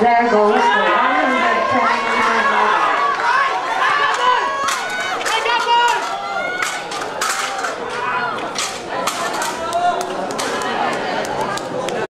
There goes